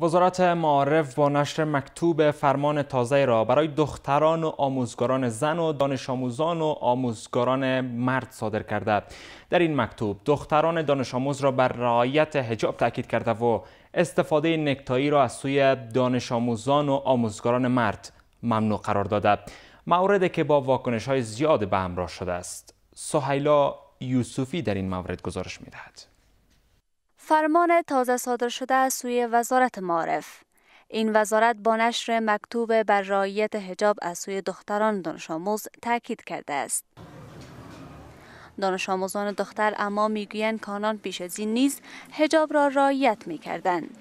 وزارت معارف با نشر مکتوب فرمان تازه را برای دختران و آموزگاران زن و دانش آموزان و آموزگاران مرد صادر کرده. در این مکتوب دختران دانش آموز را بر رعایت حجاب تاکید کرده و استفاده نکتایی را از سوی دانش آموزان و آموزگاران مرد ممنوع قرار داده. موردی که با واکنش های زیاد به همراه شده است. سهیلا یوسفی در این مورد گزارش می‌دهد. فرمان تازه صادر شده از سوی وزارت معارف. این وزارت با نشر مکتوب بر رعایت حجاب از سوی دختران دانش آموز تاکید کرده است. دانش آموزان دختر اما می‌گویند که آنان پیش از این نیز حجاب را رعایت می‌کردند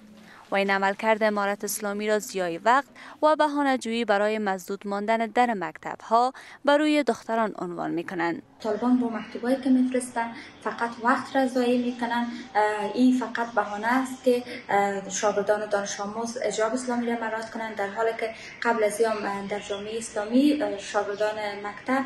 و این عملکرد امارت اسلامی را زیای وقت و بهانه جویی برای مزدود ماندن در مکتب ها بر روی دختران عنوان می کنند. طالبان با مکتوبایی که میفرستن فقط وقت را ضایع می‌کنن این فقط بهانه است که شاگردان دانش آموز اجاب اسلامی را مراد کنند در حالی که قبل از یام در جامعه اسلامی شاگردان مکتب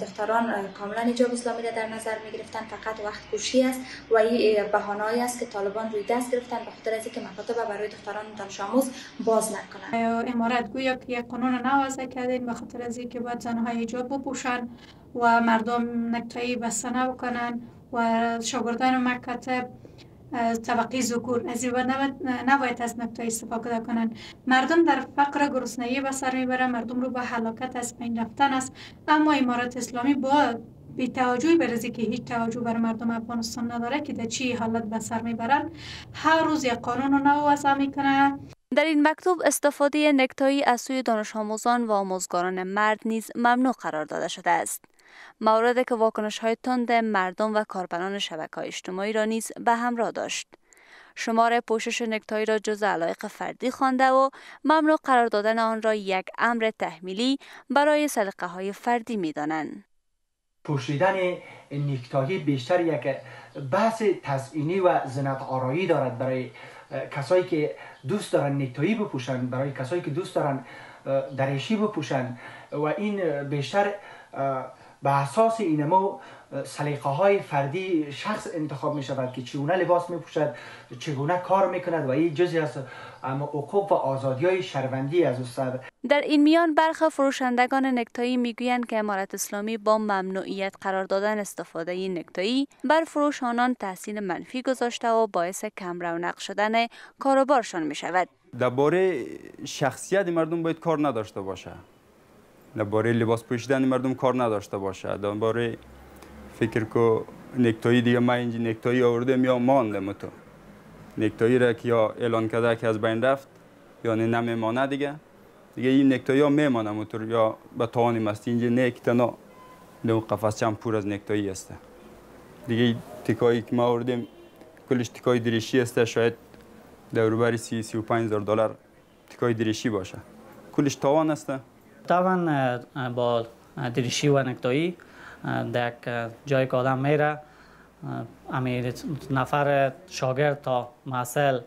دختران کاملا اجاب اسلامی را در نظر می گرفتن فقط وقت کشی است و این بهانه است که طالبان روی دست گرفتن به خاطر از اینکه مکاتب برای دختران دانش آموز باز نکنن امارت گویا که قانون نو وضع کردین به خاطر از اینکه باید زنها حجاب بپوشن و مردم نکتایی بسته نکنن و شاگردان مکاتب طبقه ذکور. از نباید از نکته استفاده کنند مردم در فقر گرسنگی به سر می‌بره مردم رو به هلاکت از بین رفتن است. اما امارت اسلامی با بی توجهی برزی که هیچ توجه بر مردم افغانستان نداره که در چی حالت به سر می‌برن هر روز یک قانون رو نو وضع می‌کنه. در این مکتوب استفاده نکتایی از سوی دانش آموزان و آموزگاران مرد نیز ممنوع قرار داده شده است. موردی که واکنش های تند مردم و کاربران شبکه های اجتماعی را نیز به همراه داشت شمار پوشش نکتایی را جز علایق فردی خوانده و ممنوع قرار دادن آن را یک امر تحمیلی برای سلیقه های فردی می دانند. پوشیدن نیکتایی بیشتر یک بحث تزئینی و زنت آرایی دارد برای کسایی که دوست دارن نیکتایی بپوشن برای کسایی که دوست دارن دریشی بپوشن و این بیشتر به اساس اینما سلیقه های فردی شخص انتخاب می شود که چگونه لباس می پوشد چگونه کار می کند و این جزی از حقوق و آزادی های شهروندی از است در این میان برخی فروشندگان نکتایی می‌گویند که امارت اسلامی با ممنوعیت قرار دادن استفاده این نکتایی بر فروش آنان تحسین منفی گذاشته و باعث کم رونق شدن کاروبارشان می شود درباره شخصیت مردم باید کار نداشته باشه. درباره لباس پوشیدن مردم کار نداشته باشه. درباره فکر کو نکتایی دیگه من اینجا نکتایی آوردم یا ماندم تو نکتایی را که یا اعلان کرده که از بین رفت یا نه نمیمانه دیگه. دیگه این نکتایی ها میمانه موتور یا به توانی مستی اینجا نکتنا دو قفس چند پور از نکتایی است دیگه تکایی که ما آوردیم کلش تکای دریشی است شاید دوروبری سی سی و پنج دلار تکای دریشی باشه. کلش تاوان است طبعا با دریشی و نکتایی در جایی که آدم میره امیر نفر شاگرد تا محصل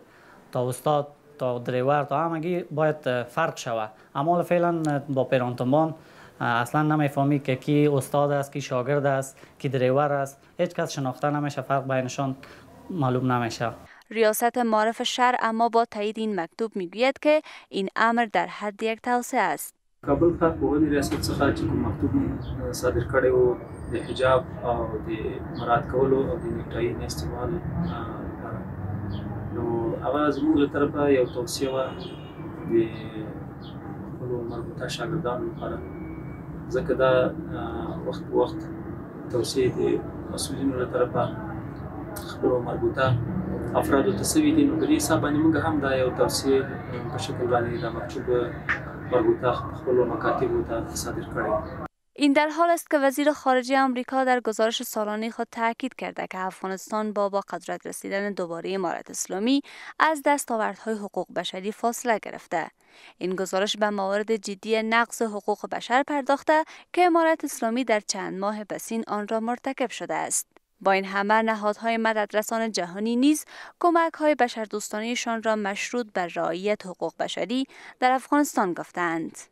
تا استاد تا دریور تا همگی باید فرق شوه اما فعلا با پیرانتمان اصلا نمی‌فهمی که کی استاد است کی شاگرد است کی دریور است هیچ کس شناخته نمیشه فرق بینشان معلوم نمیشه ریاست معرف شهر اما با تایید این مکتوب می‌گوید که این امر در حد یک توسعه است کابل ښار ولې ریاست څخه چې کوم مکتوب صادر کړی وو د حجاب او د مراد کولو او د نیکټایي نه استعمال نو هغه زموږ له طرفه یو توصیه وه د خپلو مربوطه شاګردانو لپاره. ځکه دا وخت په وخت توصیې د مسؤلینو له طرفه خپلو مربوطه افرادو ته سوي دي. نو په دې حساب باندې موږ هم دا یو توصیې په شکل باندې دا مکتوب این در حال است که وزیر خارجه آمریکا در گزارش سالانه خود تاکید کرده که افغانستان با با قدرت رسیدن دوباره امارت اسلامی از دستاوردهای حقوق بشری فاصله گرفته. این گزارش به موارد جدی نقض حقوق بشر پرداخته که امارت اسلامی در چند ماه بسین آن را مرتکب شده است. با این همه نهادهای مددرسان جهانی نیز کمک های بشردوستانهشان را مشروط بر رعایت حقوق بشری در افغانستان گفتند.